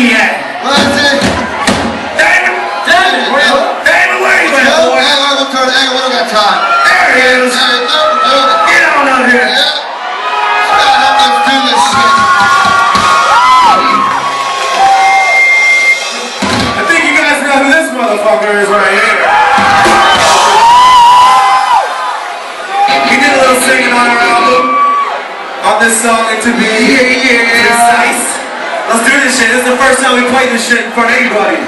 Yeah. That's it. Damien! Damien? Damien, where you at, Go, boy? on, we'll turn it. Hang on, we don't got time. There he is. Hey, no, no. Get on up here. Yeah. Stand up, let's do this shit. I think you guys know who this motherfucker is right here. We did a little singing on our album. On this song, and to be. Let's do this shit. This is the first time we played this shit in front of anybody.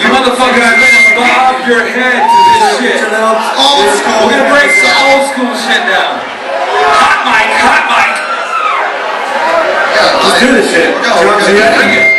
You motherfucker are gonna bob your head to this shit. Old school. We're gonna break some old school shit down. Hot mic, hot mic. Yeah, Let's do this shit. Go,